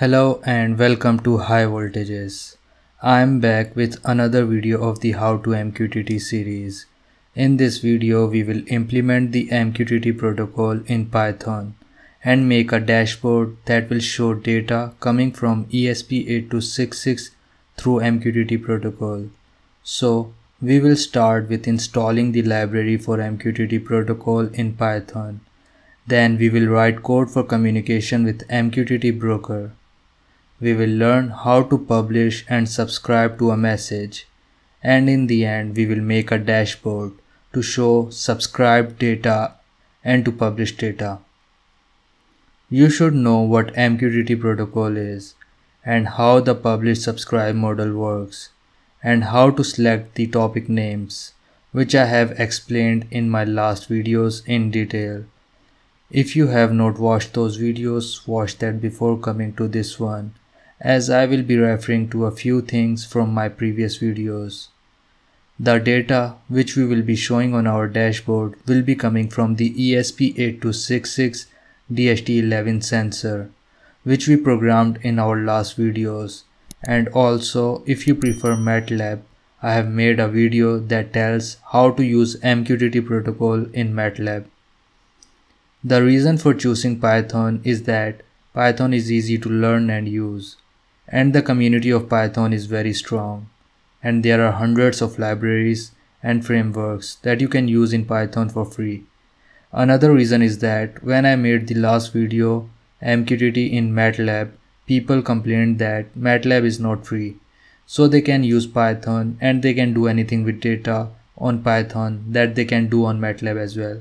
Hello and welcome to High Voltages. I am back with another video of the How to MQTT series. In this video we will implement the MQTT protocol in Python and make a dashboard that will show data coming from ESP8266 through MQTT protocol. So we will start with installing the library for MQTT protocol in Python. Then we will write code for communication with MQTT broker we will learn how to publish and subscribe to a message. And in the end, we will make a dashboard to show subscribed data and to publish data. You should know what MQTT protocol is and how the publish subscribe model works and how to select the topic names which I have explained in my last videos in detail. If you have not watched those videos, watch that before coming to this one as I will be referring to a few things from my previous videos. The data which we will be showing on our dashboard will be coming from the ESP8266 DHT11 sensor which we programmed in our last videos and also if you prefer MATLAB I have made a video that tells how to use MQTT protocol in MATLAB. The reason for choosing Python is that Python is easy to learn and use and the community of Python is very strong and there are hundreds of libraries and frameworks that you can use in Python for free. Another reason is that when I made the last video MQTT in MATLAB, people complained that MATLAB is not free. So they can use Python and they can do anything with data on Python that they can do on MATLAB as well.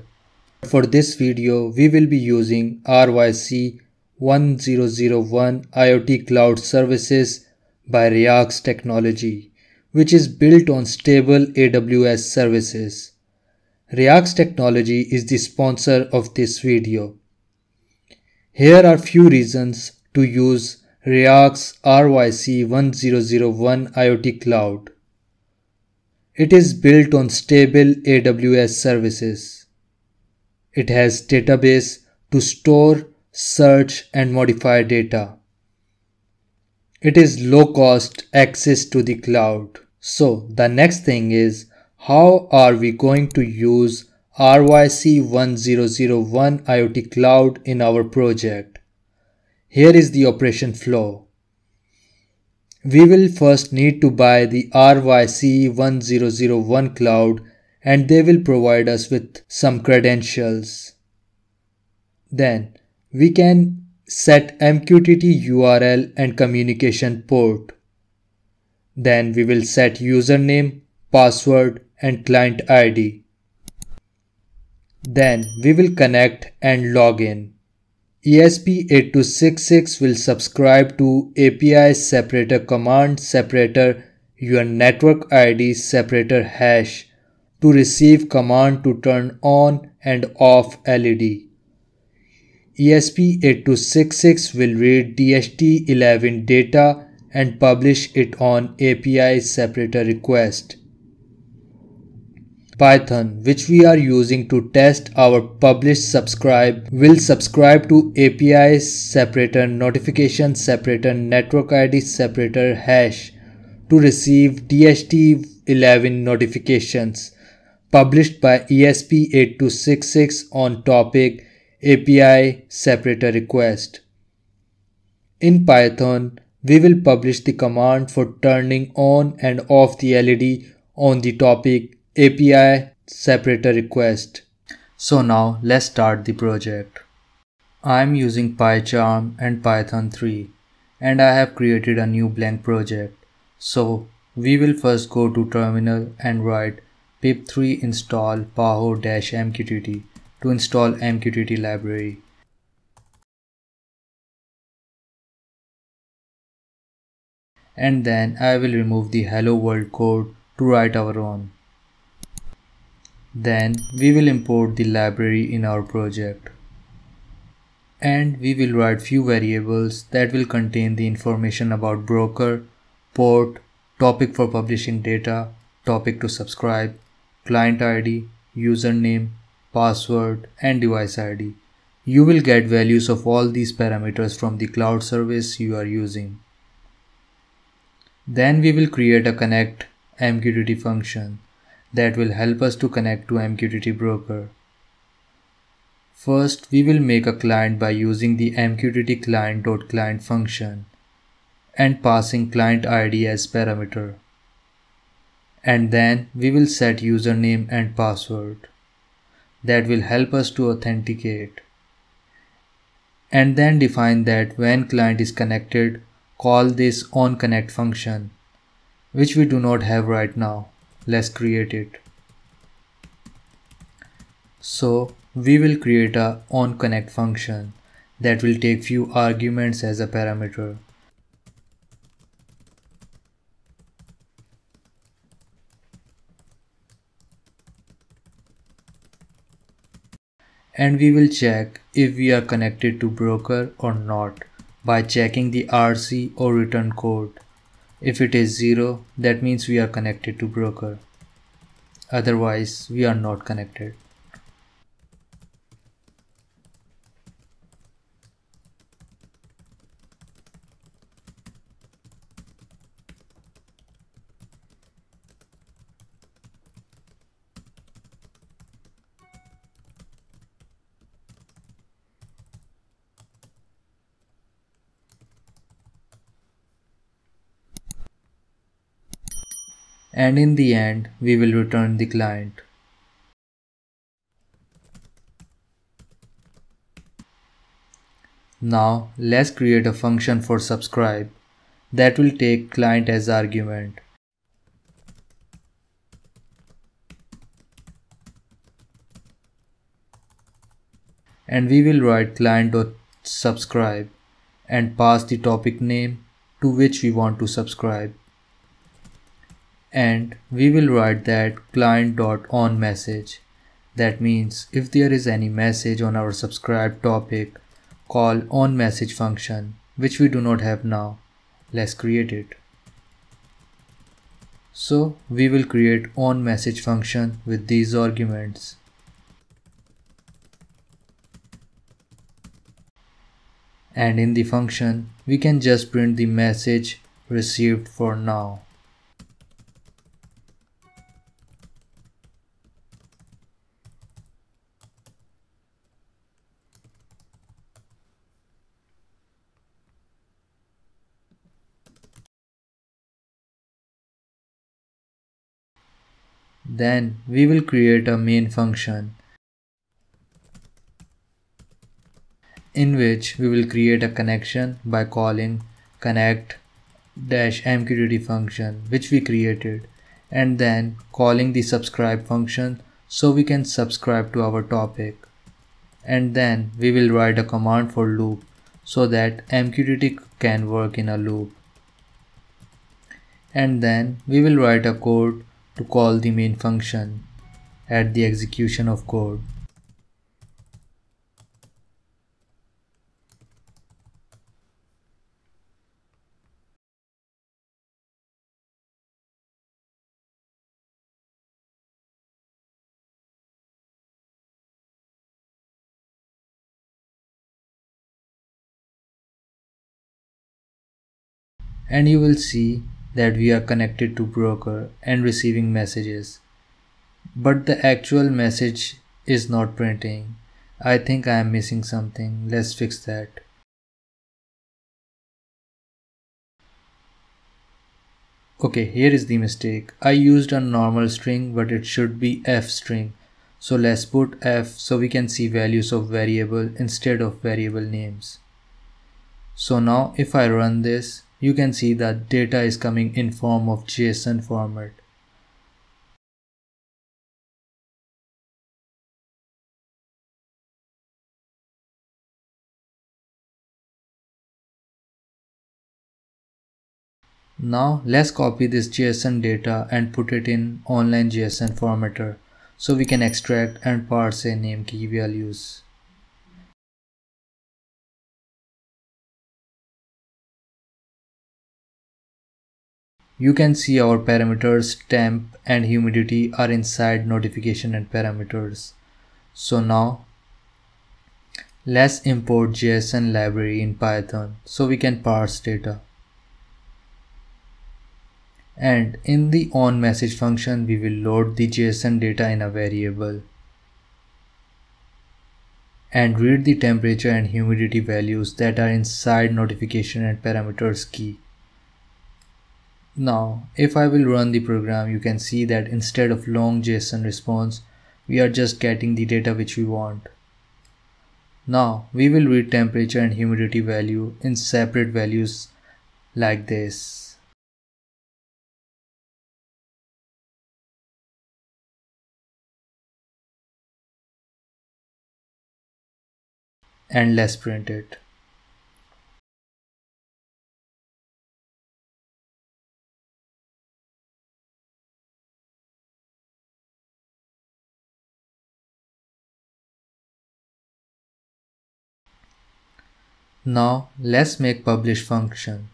For this video, we will be using RYC 1001 IoT Cloud Services by Reyax Technology, which is built on stable AWS services. Reyax Technology is the sponsor of this video. Here are few reasons to use Reyax RYC 1001 IoT Cloud. It is built on stable AWS services. It has database to store search and modify data. It is low cost access to the cloud. So the next thing is how are we going to use RYC 1001 IoT Cloud in our project? Here is the operation flow. We will first need to buy the RYC 1001 cloud and they will provide us with some credentials. Then we can set MQTT URL and communication port. Then we will set username, password and client ID. Then we will connect and log in. ESP8266 will subscribe to API separator command separator your network ID separator hash to receive command to turn on and off LED. ESP8266 will read DHT11 data and publish it on API separator request. Python, which we are using to test our publish subscribe, will subscribe to API separator notification separator network ID separator hash to receive DHT11 notifications published by ESP8266 on topic API separator request. In Python, we will publish the command for turning on and off the LED on the topic API separator request. So now let's start the project. I am using PyCharm and Python 3 and I have created a new blank project. So we will first go to terminal and write pip3 install paho-mqtt to install MQTT library. And then I will remove the hello world code to write our own. Then we will import the library in our project. And we will write few variables that will contain the information about broker, port, topic for publishing data, topic to subscribe, client ID, username, password and device ID. You will get values of all these parameters from the cloud service you are using. Then we will create a connect MQTT function that will help us to connect to MQTT broker. First, we will make a client by using the MQTT client.client function and passing client ID as parameter. And then we will set username and password that will help us to authenticate. And then define that when client is connected, call this onConnect function, which we do not have right now. Let's create it. So we will create a onConnect function that will take few arguments as a parameter. And we will check if we are connected to broker or not by checking the RC or return code. If it is 0, that means we are connected to broker. Otherwise, we are not connected. And in the end we will return the client. Now let's create a function for subscribe that will take client as argument. And we will write client.subscribe and pass the topic name to which we want to subscribe and we will write that client.onMessage. message. That means if there is any message on our subscribe topic, call onMessage message function, which we do not have now. Let's create it. So we will create onMessage message function with these arguments. And in the function, we can just print the message received for now. Then we will create a main function in which we will create a connection by calling connect dash mqtt function which we created and then calling the subscribe function so we can subscribe to our topic. And then we will write a command for loop so that mqtt can work in a loop. And then we will write a code to call the main function at the execution of code. and you will see that we are connected to broker and receiving messages. But the actual message is not printing. I think I am missing something. Let's fix that. Okay, here is the mistake. I used a normal string but it should be f string. So let's put f so we can see values of variable instead of variable names. So now if I run this, you can see that data is coming in form of JSON format. Now let's copy this JSON data and put it in online JSON formatter so we can extract and parse a name key values. You can see our parameters temp and humidity are inside notification and parameters. So now Let's import JSON library in Python so we can parse data. And in the onMessage function, we will load the JSON data in a variable and read the temperature and humidity values that are inside notification and parameters key. Now, if I will run the program, you can see that instead of long JSON response, we are just getting the data which we want. Now we will read temperature and humidity value in separate values like this. And let's print it. Now let's make publish function.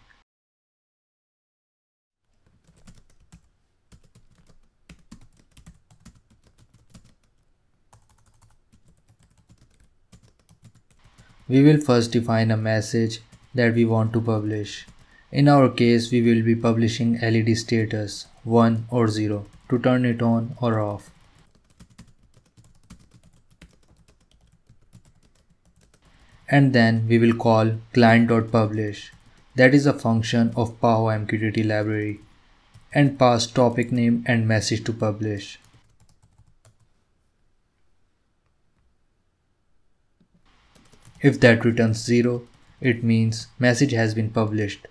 We will first define a message that we want to publish. In our case, we will be publishing LED status 1 or 0 to turn it on or off. And then we will call client.publish that is a function of PAHO MQTT library and pass topic name and message to publish. If that returns 0, it means message has been published.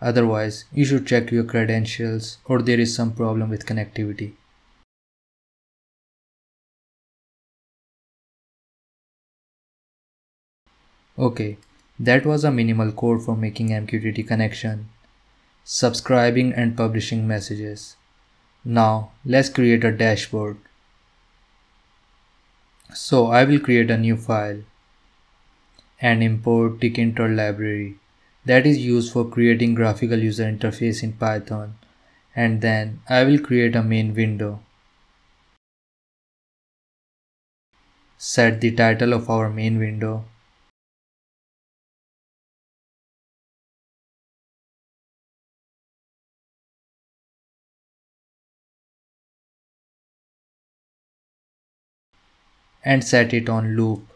Otherwise, you should check your credentials or there is some problem with connectivity. Okay, that was a minimal code for making MQTT connection, subscribing and publishing messages. Now let's create a dashboard. So I will create a new file and import tkinter library that is used for creating graphical user interface in Python and then I will create a main window. Set the title of our main window and set it on loop.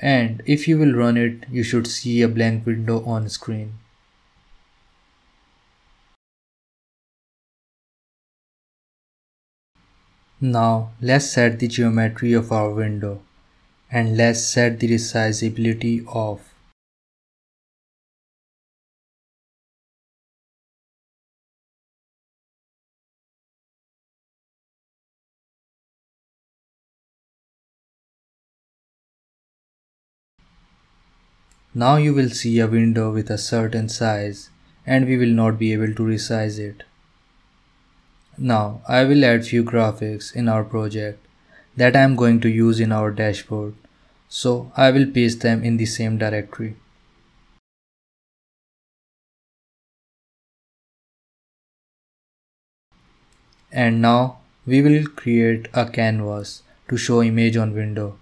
And if you will run it, you should see a blank window on screen. Now let's set the geometry of our window and let's set the resizability off. Now you will see a window with a certain size and we will not be able to resize it. Now I will add few graphics in our project that I am going to use in our dashboard. So I will paste them in the same directory. And now we will create a canvas to show image on window.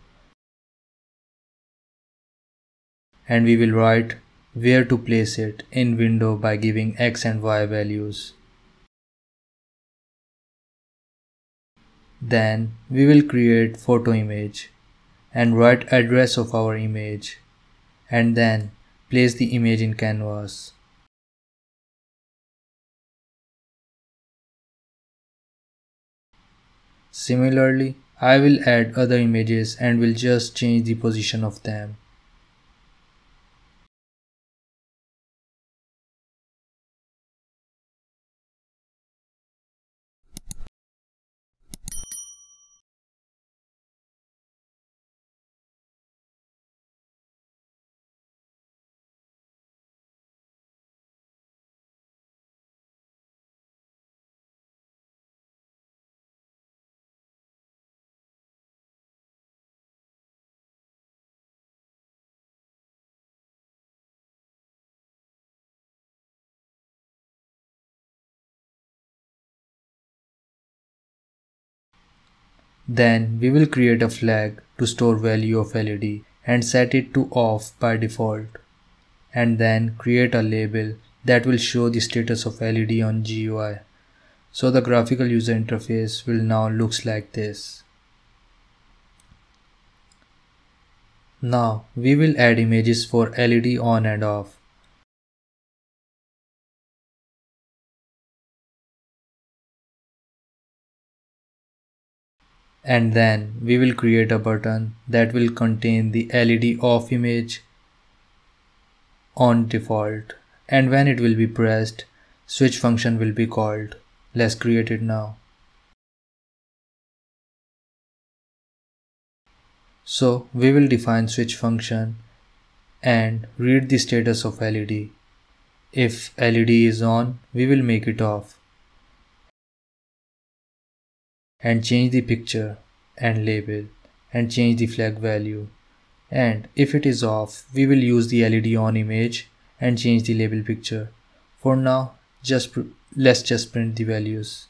And we will write where to place it in window by giving x and y values. Then we will create photo image and write address of our image and then place the image in canvas. Similarly, I will add other images and will just change the position of them. Then we will create a flag to store value of LED and set it to off by default. And then create a label that will show the status of LED on GUI. So the graphical user interface will now looks like this. Now we will add images for LED on and off. And then we will create a button that will contain the LED off image on default. And when it will be pressed switch function will be called. Let's create it now. So we will define switch function and read the status of LED if LED is on we will make it off and change the picture and label and change the flag value. And if it is off we will use the LED on image and change the label picture. For now just let's just print the values.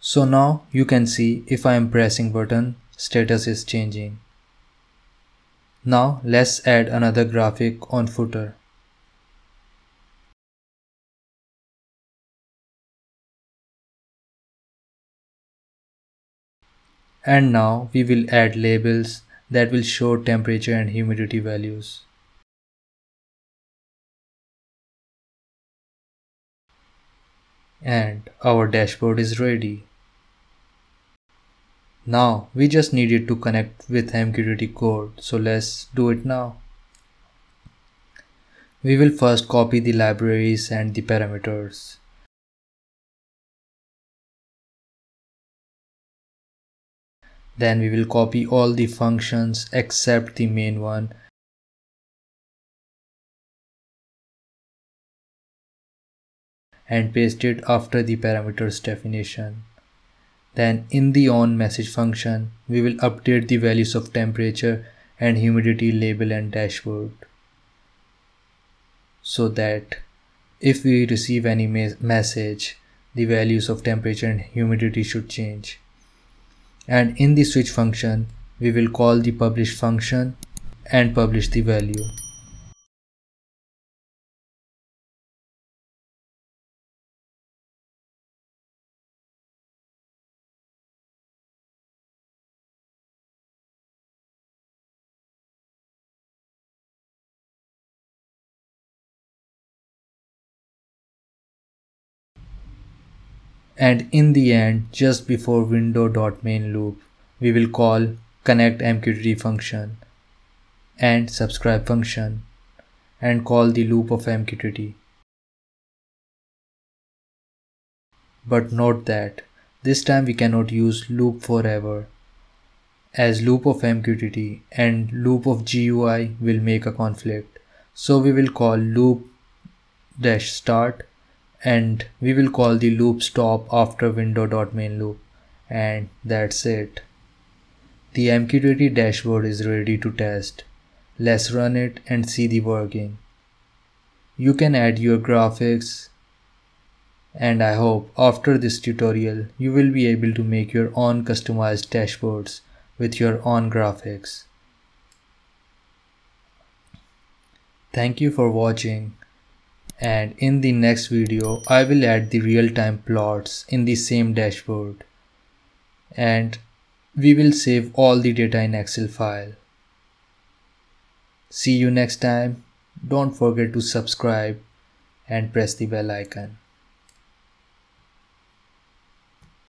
So now you can see if I am pressing button status is changing. Now let's add another graphic on footer And now we will add labels that will show temperature and humidity values. And our dashboard is ready. Now we just needed to connect with MQTT code, so let's do it now. We will first copy the libraries and the parameters. Then we will copy all the functions except the main one. And paste it after the parameters definition. Then in the on message function, we will update the values of temperature and humidity label and dashboard. So that if we receive any message, the values of temperature and humidity should change and in the switch function we will call the publish function and publish the value. And in the end just before window.main loop we will call connect mqtt function and subscribe function and call the loop of mqtt. But note that this time we cannot use loop forever as loop of mqtt and loop of gui will make a conflict. So we will call loop dash start and we will call the loop stop after window.main loop and that's it. The MQTT dashboard is ready to test. Let's run it and see the working. You can add your graphics and I hope after this tutorial you will be able to make your own customized dashboards with your own graphics. Thank you for watching and in the next video I will add the real-time plots in the same dashboard and we will save all the data in Excel file. See you next time. Don't forget to subscribe and press the bell icon.